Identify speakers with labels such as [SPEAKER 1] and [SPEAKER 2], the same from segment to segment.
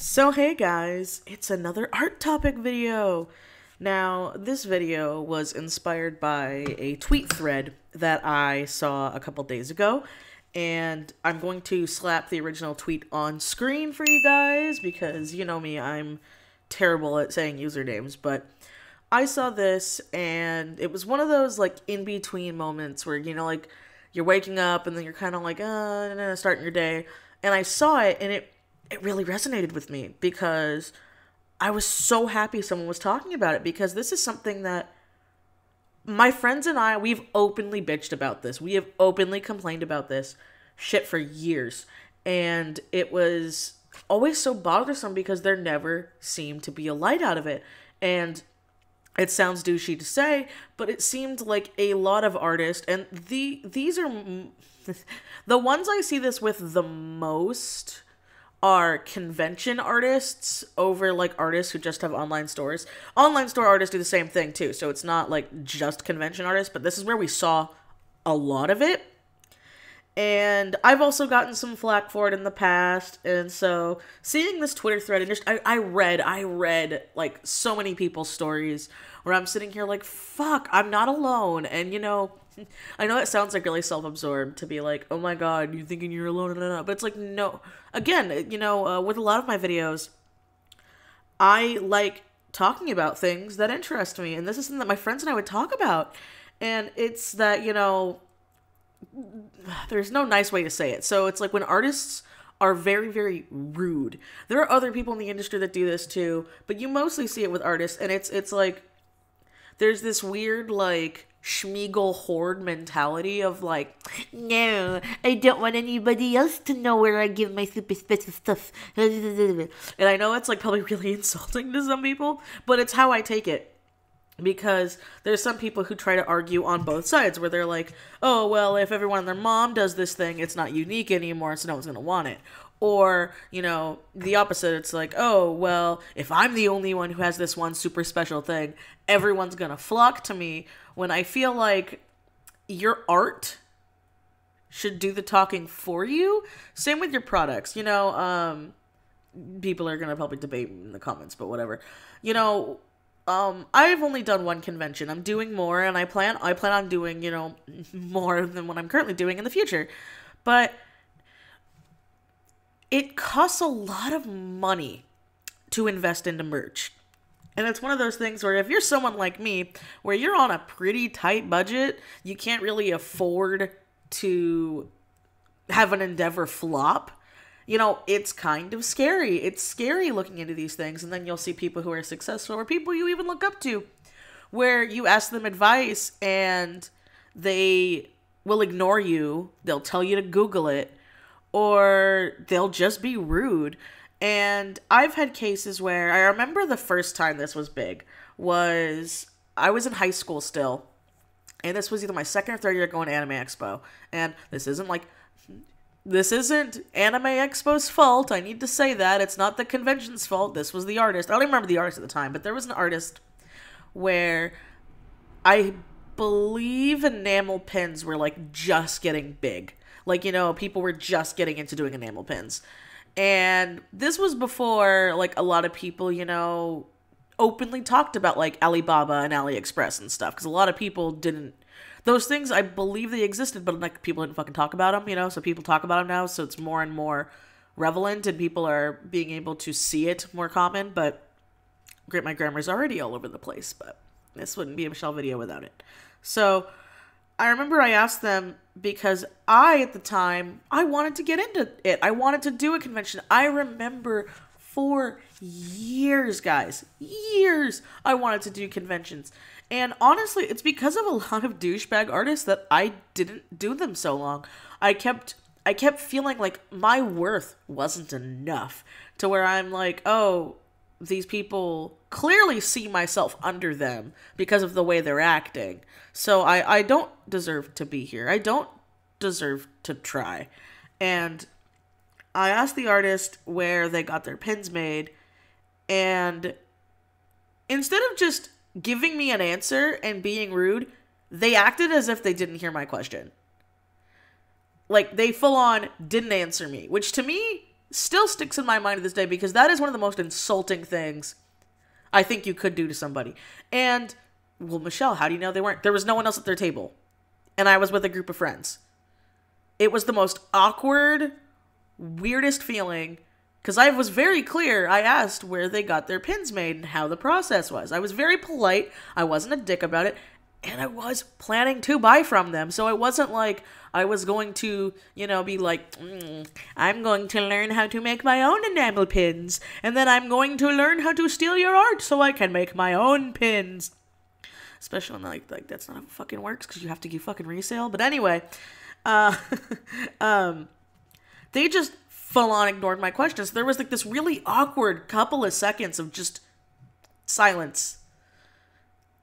[SPEAKER 1] So hey guys, it's another art topic video. Now, this video was inspired by a tweet thread that I saw a couple days ago, and I'm going to slap the original tweet on screen for you guys because you know me, I'm terrible at saying usernames, but I saw this and it was one of those like in between moments where you know like you're waking up and then you're kind of like uh starting your day and I saw it and it it really resonated with me because I was so happy someone was talking about it because this is something that my friends and I we've openly bitched about this. We have openly complained about this shit for years and it was always so bothersome because there never seemed to be a light out of it. And it sounds douchey to say, but it seemed like a lot of artists, and the these are the ones I see this with the most are convention artists over like artists who just have online stores. Online store artists do the same thing too, so it's not like just convention artists, but this is where we saw a lot of it. And I've also gotten some flack for it in the past, and so seeing this Twitter thread and just I, I read, I read like so many people's stories where I'm sitting here like, fuck, I'm not alone. And you know, I know it sounds like really self absorbed to be like, oh my god, you thinking you're alone, but it's like, no. Again, you know, uh, with a lot of my videos, I like talking about things that interest me, and this is something that my friends and I would talk about. And it's that, you know, there's no nice way to say it. So it's like when artists are very, very rude. There are other people in the industry that do this too, but you mostly see it with artists, and it's it's like there's this weird like Sméagol hoard mentality of like, no, I don't want anybody else to know where I give my super special stuff. And I know it's like probably really insulting to some people, but it's how I take it. Because there's some people who try to argue on both sides where they're like, oh, well, if everyone and their mom does this thing, it's not unique anymore, so no one's going to want it. Or, you know, the opposite. It's like, oh, well, if I'm the only one who has this one super special thing, everyone's to flock to me when I feel like your art should do the talking for you. Same with your products. You know, um, people are going to probably debate in the comments, but whatever. You know, um, I've only done one convention. I'm doing more, and I plan I plan on doing you know more than what I'm currently doing in the future. But it costs a lot of money to invest into merch. And it's one of those things where if you're someone like me, where you're on a pretty tight budget, you can't really afford to have an endeavor flop. You know, it's kind of scary. It's scary looking into these things, and then you'll see people who are successful or people you even look up to, where you ask them advice and they will ignore you. They'll tell you to Google it, or they'll just be rude. And I've had cases where I remember the first time this was big was I was in high school still. And this was either my second or third year going to Anime Expo. And this isn't like this isn't Anime Expo's fault. I need to say that. It's not the convention's fault. This was the artist. I don't even remember the artist at the time, but there was an artist where I believe enamel pins were like just getting big. Like, you know, people were just getting into doing enamel pins. And this was before, like, a lot of people, you know, openly talked about, like, Alibaba and AliExpress and stuff. Because a lot of people didn't. Those things, I believe they existed, but, like, people didn't fucking talk about them, you know? So people talk about them now, so it's more and more relevant, and people are being able to see it more common. But, great, my grammar's already all over the place, but this wouldn't be a Michelle video without it. So, I remember I asked them because I, at the time, I wanted to get into it. I wanted to do a convention. I remember for years, guys, years, I wanted to do conventions. And honestly, it's because of a lot of douchebag artists that I didn't do them so long. I kept I kept feeling like my worth wasn't enough to where I'm like, "Oh, these people clearly see myself under them because of the way they're acting. So I, I don't deserve to be here. I don't deserve to try. And I asked the artist where they got their pins made, and instead of just giving me an answer and being rude, they acted as if they didn't hear my question. Like they full on didn't answer me, which to me still sticks in my mind to this day because that is one of the most insulting things I think you could do to somebody. And, well, Michelle, how do you know they weren't? There was no one else at their table. And I was with a group of friends. It was the most awkward, weirdest feeling because I was very clear. I asked where they got their pins made and how the process was. I was very polite. I wasn't a dick about it. And I was planning to buy from them. So it wasn't like I was going to, you know, be like, mm, I'm going to learn how to make my own enamel pins. And then I'm going to learn how to steal your art so I can make my own pins. Especially when, like, like that's not how it fucking works because you have to give fucking resale. But anyway, uh, um, they just full on ignored my questions. There was like this really awkward couple of seconds of just silence.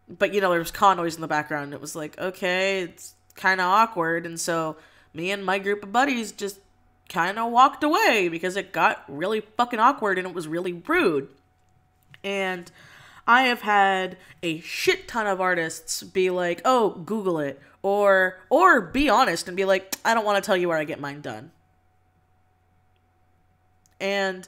[SPEAKER 1] But you know, there was car noise in the background. It was like, okay, it's kind of awkward. And so me and my group of buddies just kind of walked away because it got really fucking awkward and it was really rude. And I have had a shit ton of artists be like, "Oh, Google it," or or be honest and be like, "I don't want to tell you where I get mine done." And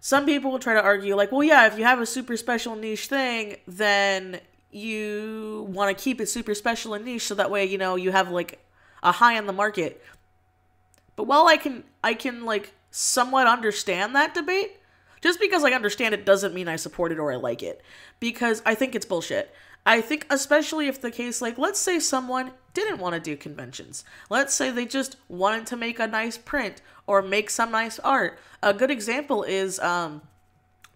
[SPEAKER 1] some people will try to argue, like, well, yeah, if you have a super special niche thing, then you want to keep it super special and niche so that way, you know, you have like a high on the market. But while I can, I can like somewhat understand that debate, just because I understand it doesn't mean I support it or I like it. Because I think it's bullshit. I think, especially if the case, like, let's say someone didn't want to do conventions. Let's say they just wanted to make a nice print or make some nice art. A good example is um,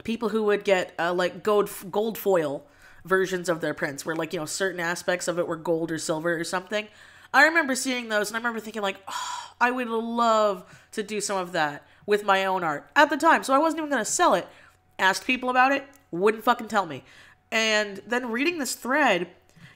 [SPEAKER 1] people who would get uh, like gold gold foil versions of their prints, where like you know certain aspects of it were gold or silver or something. I remember seeing those, and I remember thinking like, oh, I would love to do some of that with my own art at the time. So I wasn't even gonna sell it. Asked people about it, wouldn't fucking tell me. And then reading this thread,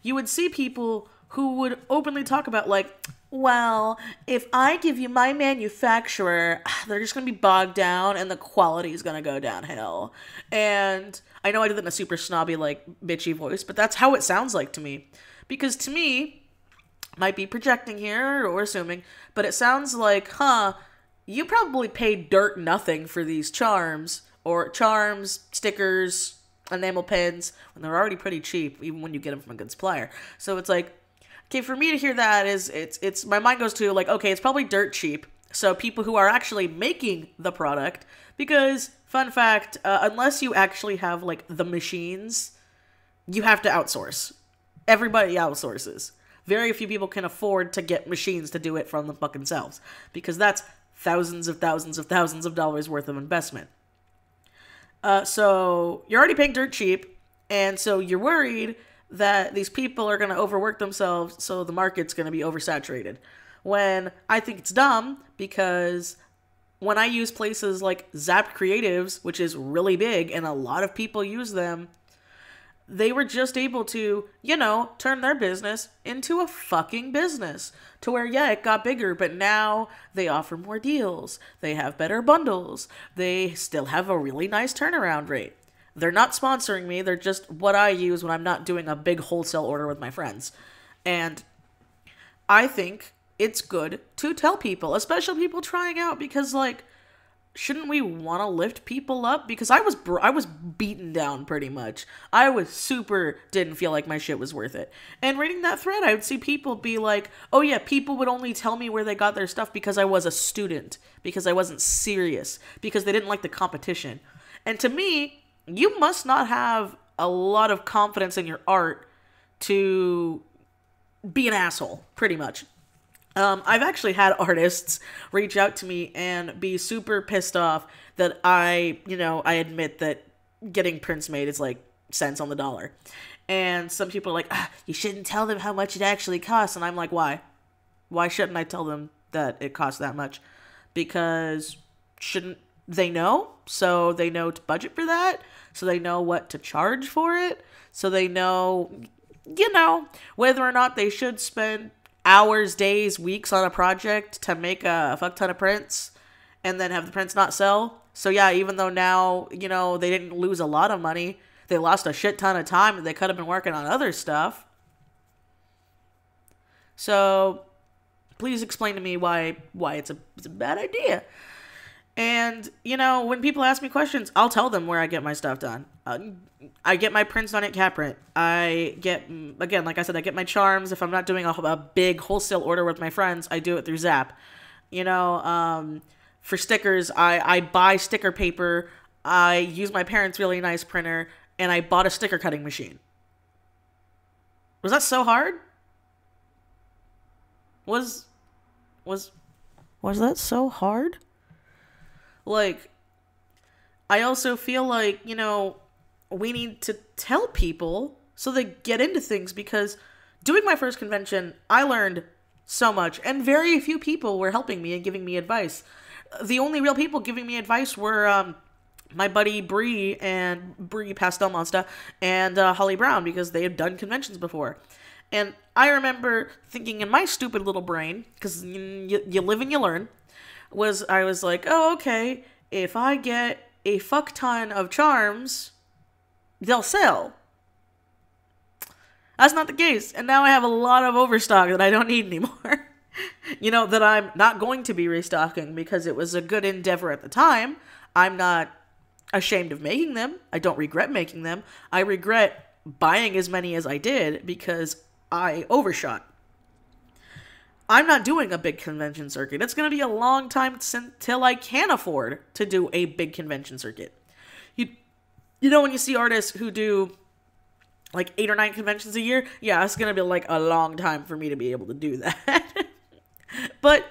[SPEAKER 1] you would see people who would openly talk about like well, if I give you my manufacturer, they're just going to be bogged down and the quality is going to go downhill. And I know I did that in a super snobby, like, bitchy voice, but that's how it sounds like to me. Because to me, might be projecting here or assuming, but it sounds like, huh, you probably paid dirt nothing for these charms, or charms, stickers, enamel pins, when they're already pretty cheap, even when you get them from a good supplier. So it's like, okay, for me to hear that is it's it's my mind goes to like okay, it's probably dirt cheap. So people who are actually making the product, because fun fact, uh, unless you actually have like the machines, you have to outsource. Everybody outsources. Very few people can afford to get machines to do it from the fucking selves because that's thousands of thousands of thousands of dollars worth of investment. Uh, so you're already paying dirt cheap, and so you're worried that these people are going to overwork themselves, so the market's going to be oversaturated. When I think it's dumb because when I use places like Zap Creatives, which is really big and a lot of people use them, they were just able to, you know, turn their business into a fucking business. To where, yeah, it got bigger, but now they offer more deals. They have better bundles. They still have a really nice turnaround rate. They're not sponsoring me. They're just what I use when I'm not doing a big wholesale order with my friends. And I think it's good to tell people, especially people trying out because like shouldn't we want to lift people up because I was I was beaten down pretty much. I was super didn't feel like my shit was worth it. And reading that thread, I would see people be like, "Oh yeah, people would only tell me where they got their stuff because I was a student, because I wasn't serious, because they didn't like the competition." And to me, you must not have a lot of confidence in your art to be an asshole, pretty much. Um, I've actually had artists reach out to me and be super pissed off that I, you know, I admit that getting prints made is like cents on the dollar. And some people are like, ah, you shouldn't tell them how much it actually costs. And I'm like, why? Why shouldn't I tell them that it costs that much? Because shouldn't they know? So they know to budget for that? So they know what to charge for it, so they know, you know, whether or not they should spend hours, days, weeks on a project to make a fuck ton of prints and then have the prints not sell. So yeah, even though now, you know, they didn't lose a lot of money, they lost a shit ton of time they could have been working on other stuff. So please explain to me why why it's a, it's a bad idea. And, you know, when people ask me questions, I'll tell them where I get my stuff done. Uh, I get my prints done at Catprint. I get, again, like I said, I get my charms. If I'm not doing a, a big wholesale order with my friends, I do it through Zap. You know, um, for stickers, I, I buy sticker paper. I use my parents' really nice printer, and I bought a sticker cutting machine. Was that so hard? Was was was that so hard? Like I also feel like, you know, we need to tell people so they get into things because doing my first convention, I learned so much and very few people were helping me and giving me advice. The only real people giving me advice were um my buddy Bree and Bree Pastel Monster and uh, Holly Brown because they had done conventions before. And I remember thinking in my stupid little brain, because you, you live and you learn, was I was like, oh, okay, if I get a fuck ton of charms, they'll sell. That's not the case. And now I have a lot of overstock that I don't need anymore. you know, that I'm not going to be restocking because it was a good endeavor at the time. I'm not ashamed of making them. I don't regret making them. I regret buying as many as I did because I overshot. I'm not doing a big convention circuit. It's going to be a long time until I can afford to do a big convention circuit. You, you know, when you see artists who do like eight or nine conventions a year, yeah, it's going to be like a long time for me to be able to do that. but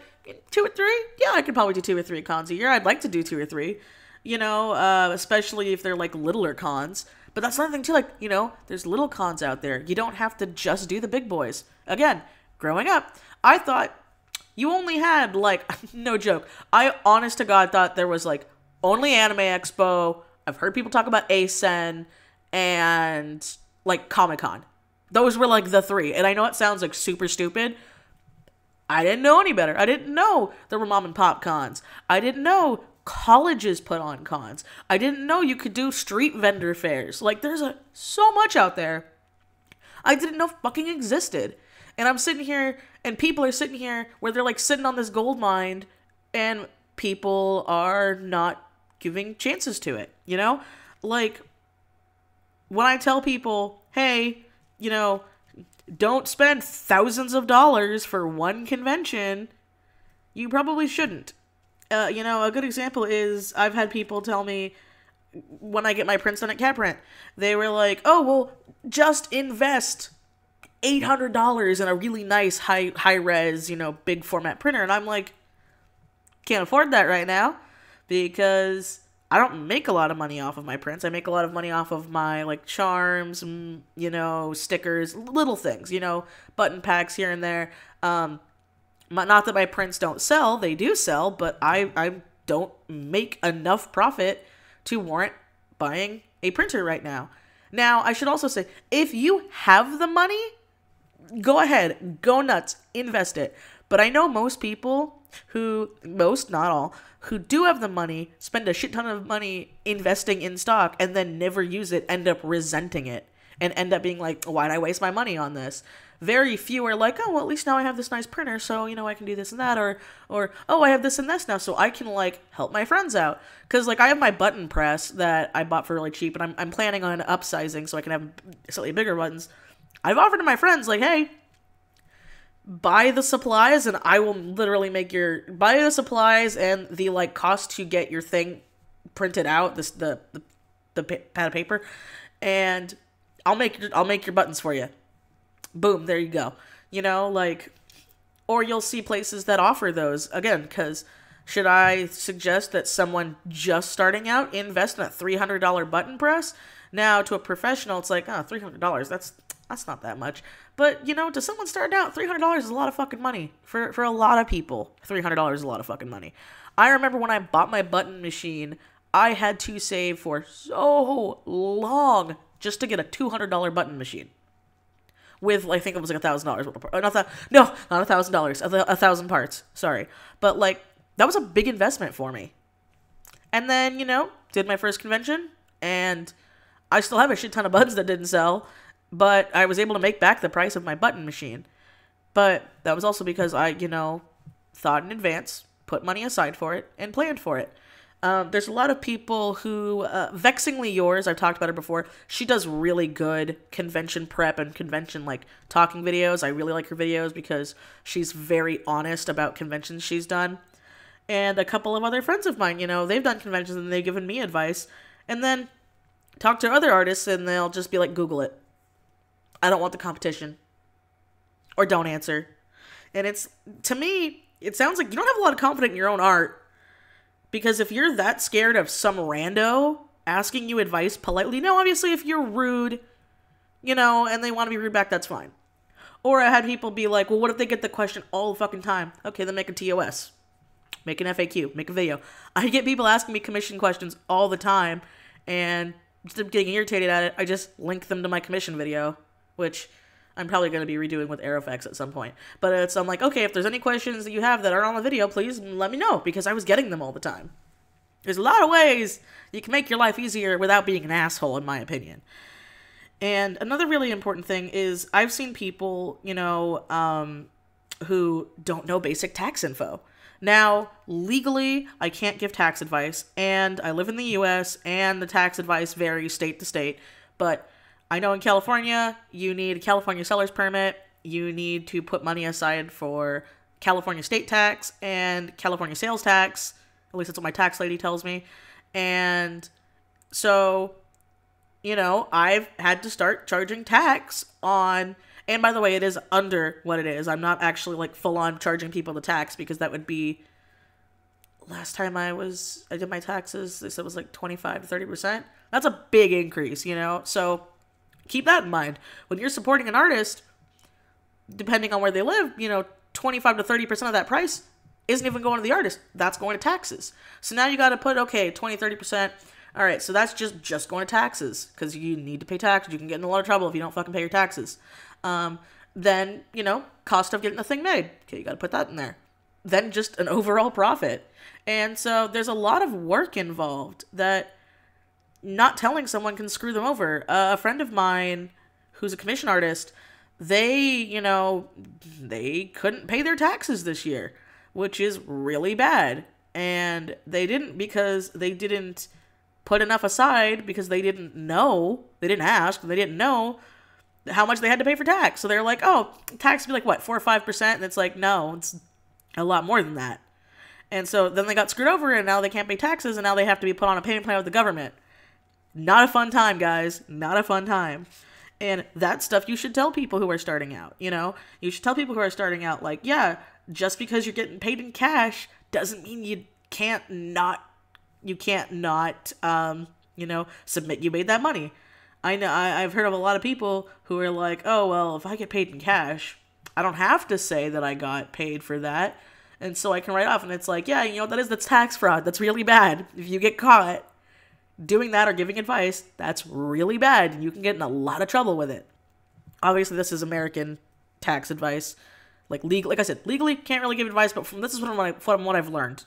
[SPEAKER 1] two or three, yeah, I could probably do two or three cons a year. I'd like to do two or three, you know, uh, especially if they're like littler cons. But that's another thing too. Like you know, there's little cons out there. You don't have to just do the big boys. Again, growing up, I thought you only had like no joke. I honest to God thought there was like only Anime Expo. I've heard people talk about ACEN and like Comic Con. Those were like the three. And I know it sounds like super stupid. I didn't know any better. I didn't know there were mom and pop cons. I didn't know colleges put on cons. I didn't know you could do street vendor fairs. Like there's a so much out there I didn't know fucking existed. And I'm sitting here and people are sitting here where they're like sitting on this gold mine and people are not giving chances to it, you know? Like when I tell people, "Hey, you know, don't spend thousands of dollars for one convention," you probably shouldn't uh, you know, a good example is I've had people tell me when I get my prints done at Catprint, they were like, "Oh, well, just invest eight hundred dollars in a really nice high high res, you know, big format printer," and I'm like, can't afford that right now because I don't make a lot of money off of my prints. I make a lot of money off of my like charms, you know, stickers, little things, you know, button packs here and there. Um, not that my prints don't sell, they do sell, but I, I don't make enough profit to warrant buying a printer right now. Now, I should also say, if you have the money, go ahead, go nuts, invest it. But I know most people who, most, not all, who do have the money, spend a shit ton of money investing in stock and then never use it, end up resenting it and end up being like, why'd I waste my money on this? very few are like, oh, well, at least now I have this nice printer, so you know I can do this and that, or or oh, I have this and this now, so I can like help my friends out. Cause like I have my button press that I bought for really cheap, and I'm I'm planning on upsizing so I can have slightly bigger buttons. I've offered to my friends like, hey, buy the supplies, and I will literally make your buy the supplies and the like cost to get your thing printed out, this the the, the pad of paper, and I'll make I'll make your buttons for you boom, there you go. You know, like, or you'll see places that offer those again, because should I suggest that someone just starting out invest in a $300 button press? Now, to a professional, it's like, oh, $300, that's that's not that much. But, you know, to someone starting out, $300 is a lot of fucking money. For, for a lot of people, $300 is a lot of fucking money. I remember when I bought my button machine, I had to save for so long just to get a $200 button machine with I think it was like a thousand dollars. Uh, not that no, not a thousand dollars. A thousand parts. Sorry, but like that was a big investment for me. And then you know did my first convention, and I still have a shit ton of buttons that didn't sell, but I was able to make back the price of my button machine. But that was also because I you know thought in advance, put money aside for it, and planned for it. Um, there's a lot of people who, uh, Vexingly Yours, I've talked about her before. She does really good convention prep and convention like talking videos. I really like her videos because she's very honest about conventions she's done. And a couple of other friends of mine, you know, they've done conventions and they've given me advice. And then talk to other artists and they'll just be like, Google it. I don't want the competition. Or don't answer. And it's, to me, it sounds like you don't have a lot of confidence in your own art because if you're that scared of some rando asking you advice politely, no, obviously, if you're rude, you know, and they want to be rude back, that's fine. Or I had people be like, well, what if they get the question all the fucking time? Okay, then make a TOS. Make an FAQ. Make a video. I get people asking me commission questions all the time, and instead of getting irritated at it, I just link them to my commission video, which I'm probably going to be redoing with Aerofx at some point. But it's I'm like, okay, if there's any questions that you have that aren't on the video, please let me know because I was getting them all the time. There's a lot of ways you can make your life easier without being an asshole, in my opinion. And another really important thing is I've seen people, you know, um, who don't know basic tax info. Now, legally, I can't give tax advice, and I live in the US, and the tax advice varies state to state, but I know in California, you need a California seller's permit. You need to put money aside for California state tax and California sales tax. At least that's what my tax lady tells me. And so, you know, I've had to start charging tax on. And by the way, it is under what it is. I'm not actually like full on charging people the tax because that would be. Last time I was, I did my taxes, they said it was like 25 to 30%. That's a big increase, you know? So keep that in mind. When you're supporting an artist, depending on where they live, you know, 25 to 30% of that price isn't even going to the artist. That's going to taxes. So now you got to put, okay, 20, 30%. All right, so that's just just going to taxes because you need to pay taxes. You can get in a lot of trouble if you don't fucking pay your taxes. Um, then, you know, cost of getting the thing made. Okay, you got to put that in there. Then just an overall profit. And so there's a lot of work involved that not telling someone can screw them over. Uh, a friend of mine who's a commission artist, they, you know, they couldn't pay their taxes this year, which is really bad. And they didn't because they didn't put enough aside because they didn't know, they didn't ask, they didn't know how much they had to pay for tax. So they're like, oh, tax be like what, four or five percent? And it's like, no, it's a lot more than that. And so then they got screwed over and now they can't pay taxes and now they have to be put on a payment plan with the government. Not a fun time, guys. Not a fun time. And that stuff you should tell people who are starting out, you know? You should tell people who are starting out, like, yeah, just because you're getting paid in cash doesn't mean you can't not, you can't not, um, you know, submit you made that money. I know, I, I've heard of a lot of people who are like, oh, well, if I get paid in cash, I don't have to say that I got paid for that. And so I can write off. And it's like, yeah, you know, that is, that's tax fraud. That's really bad. If you get caught, doing that or giving advice, that's really bad you can get in a lot of trouble with it. Obviously, this is American tax advice. Like legal, like I said, legally can't really give advice, but from this is from what, I, from what I've learned.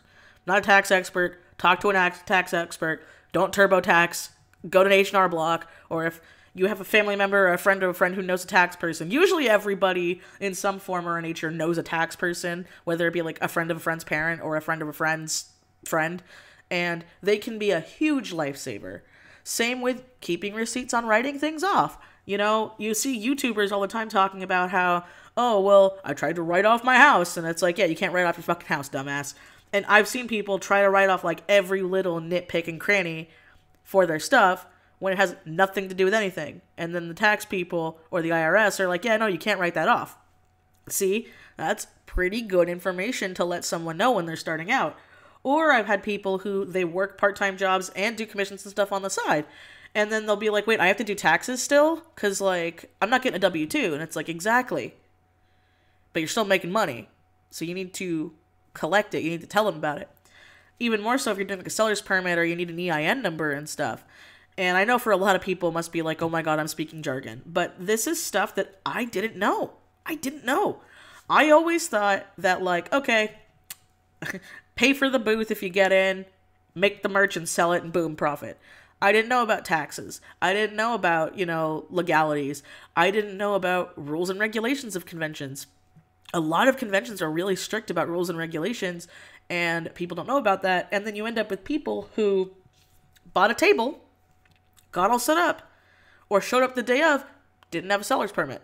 [SPEAKER 1] I'm not a tax expert. Talk to an tax expert. Don't TurboTax. Go to an H&R Block, or if you have a family member or a friend of a friend who knows a tax person. Usually, everybody in some form or nature knows a tax person, whether it be like a friend of a friend's parent or a friend of a friend's friend and they can be a huge lifesaver. Same with keeping receipts on writing things off. You know, you see YouTubers all the time talking about how, oh, well, I tried to write off my house. And it's like, yeah, you can't write off your fucking house, dumbass. And I've seen people try to write off like every little nitpick and cranny for their stuff when it has nothing to do with anything. And then the tax people or the IRS are like, yeah, no, you can't write that off. See, that's pretty good information to let someone know when they're starting out. Or I've had people who they work part time jobs and do commissions and stuff on the side. And then they'll be like, wait, I have to do taxes still? Because, like, I'm not getting a W 2. And it's like, exactly. But you're still making money. So you need to collect it. You need to tell them about it. Even more so if you're doing like a seller's permit or you need an EIN number and stuff. And I know for a lot of people must be like, oh my god, I'm speaking jargon. But this is stuff that I didn't know. I didn't know. I always thought that, like, okay, pay for the booth if you get in, make the merch and sell it and boom, profit. I didn't know about taxes. I didn't know about, you know, legalities. I didn't know about rules and regulations of conventions. A lot of conventions are really strict about rules and regulations, and people don't know about that. And then you end up with people who bought a table, got all set up, or showed up the day of, didn't have a seller's permit.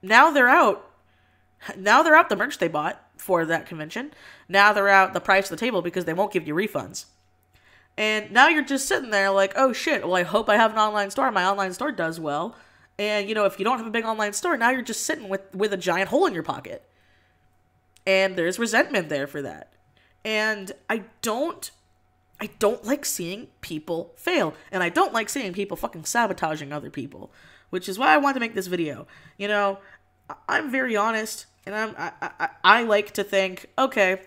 [SPEAKER 1] Now they're out. Now they're out the merch they bought for that convention. Now they're out the price of the table because they won't give you refunds. And now you're just sitting there like, oh shit, well, I hope I have an online store. My online store does well. And, you know, if you don't have a big online store, now you're just sitting with, with a giant hole in your pocket. And there's resentment there for that. And I don't I don't like seeing people fail. And I don't like seeing people fucking sabotaging other people. Which is why I wanted to make this video. You know, I'm very honest, and I'm I, I, I like to think, okay,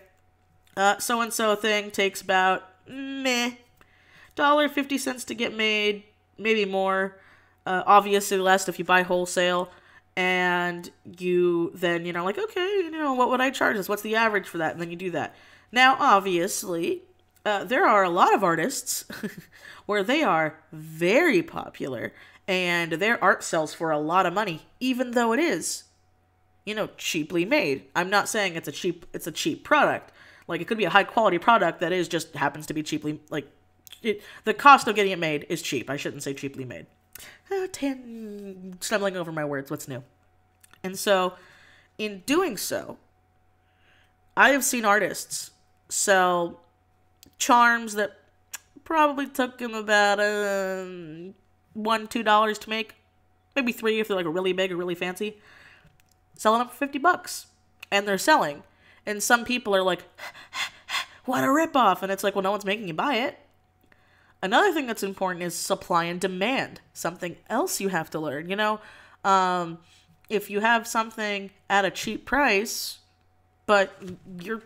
[SPEAKER 1] so and so thing takes about meh dollar fifty cents to get made, maybe more. Uh, obviously less if you buy wholesale. And you then you know like okay you know what would i charge this? What's the average for that? And then you do that. Now obviously uh, there are a lot of artists where they are very popular and their art sells for a lot of money even though it is you know cheaply made. I'm not saying it's a cheap it's a cheap product. Like it could be a high quality product that is just happens to be cheaply like it, the cost of getting it made is cheap. I shouldn't say cheaply made. Oh, ten, stumbling over my words. What's new? And so, in doing so, I have seen artists sell charms that probably took them about uh, one, two dollars to make, maybe three if they're like really big or really fancy, selling them for fifty bucks, and they're selling. And some people are like, "What a ripoff!" And it's like, well, no one's making you buy it. Another thing that's important is supply and demand. Something else you have to learn. You know, um, if you have something at a cheap price, but you're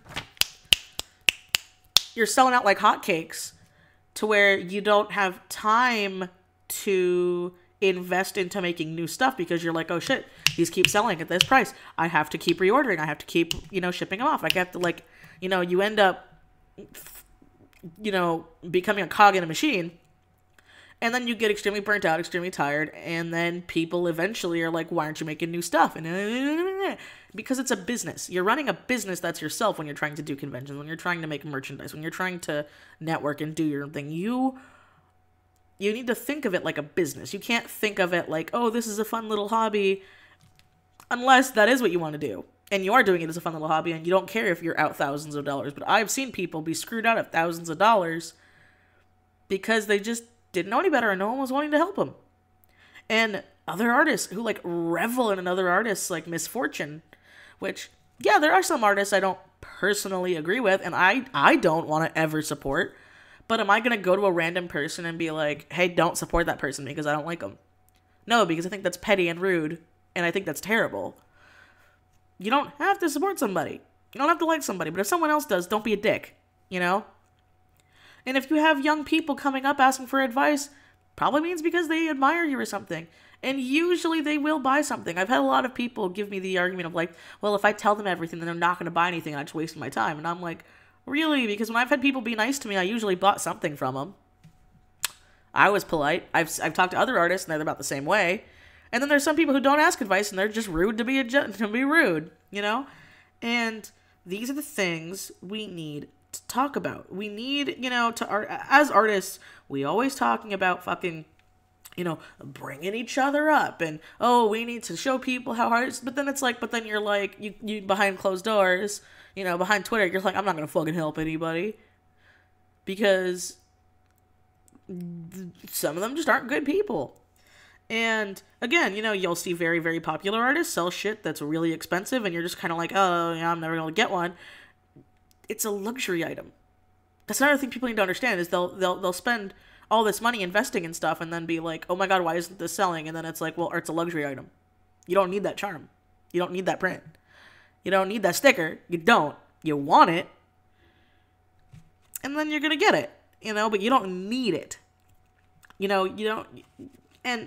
[SPEAKER 1] you're selling out like hotcakes, to where you don't have time to invest into making new stuff because you're like, oh shit, these keep selling at this price. I have to keep reordering. I have to keep you know shipping them off. I have to like, you know, you end up you know, becoming a cog in a machine. And then you get extremely burnt out, extremely tired, and then people eventually are like, "Why aren't you making new stuff?" And because it's a business. You're running a business that's yourself when you're trying to do conventions, when you're trying to make merchandise, when you're trying to network and do your own thing. You you need to think of it like a business. You can't think of it like, "Oh, this is a fun little hobby," unless that is what you want to do. And you are doing it as a fun little hobby and you don't care if you're out thousands of dollars. But i've seen people be screwed out of thousands of dollars because they just didn't know any better and no one was wanting to help them and other artists who like revel in another artist's like misfortune which yeah there are some artists i don't personally agree with and i i don't want to ever support but am i going to go to a random person and be like hey don't support that person because i don't like them no because i think that's petty and rude and i think that's terrible you don't have to support somebody. You don't have to like somebody, but if someone else does, don't be a dick, you know? And if you have young people coming up asking for advice, probably means because they admire you or something. And usually they will buy something. I've had a lot of people give me the argument of like, well, if I tell them everything, then they're not going to buy anything. I just wasted my time. And I'm like, really? Because when I've had people be nice to me, I usually bought something from them. I was polite. I've, I've talked to other artists and they're about the same way. And then there's some people who don't ask advice and they're just rude to be a to be rude, you know? And these are the things we need to talk about. We need, you know, to art as artists, we always talking about fucking you know, bringing each other up and oh, we need to show people how hard but then it's like, but then you're like, you, you behind closed doors, you know, behind Twitter, you're like, I'm not gonna fucking help anybody because some of them just aren't good people. And again, you know, you'll see very, very popular artists sell shit that's really expensive, and you're just kind of like, oh, yeah, I'm never gonna get one. It's a luxury item. That's another thing people need to understand is they'll they'll they'll spend all this money investing in stuff and then be like, oh my god, why isn't this selling? And then it's like, well, it's a luxury item. You don't need that charm. You don't need that print. You don't need that sticker. You don't. You want it. And then you're gonna get it. You know, but you don't need it. You know, you don't and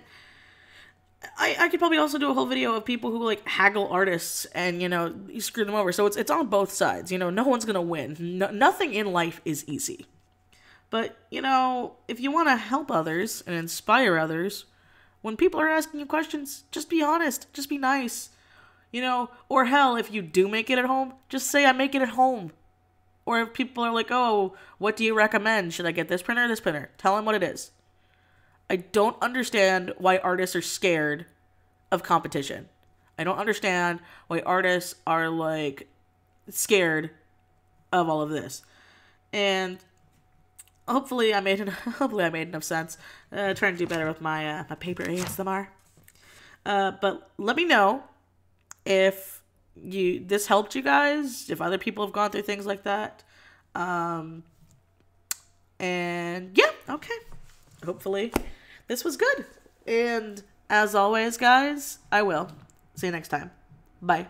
[SPEAKER 1] I, I could probably also do a whole video of people who like haggle artists and you know you screw them over. So it's it's on both sides. You know, no one's gonna win. No, nothing in life is easy. But you know, if you want to help others and inspire others, when people are asking you questions, just be honest. Just be nice. You know, or hell, if you do make it at home, just say I make it at home. Or if people are like, oh, what do you recommend? Should I get this printer or this printer? Tell them what it is. I don't understand why artists are scared of competition. I don't understand why artists are like scared of all of this. And hopefully I made hopefully I made enough sense. Uh, trying to do better with my uh, my paper ASMR. Uh, but let me know if you this helped you guys, if other people have gone through things like that. Um, and yeah, okay. Hopefully this was good. And as always, guys, I will. See you next time. Bye.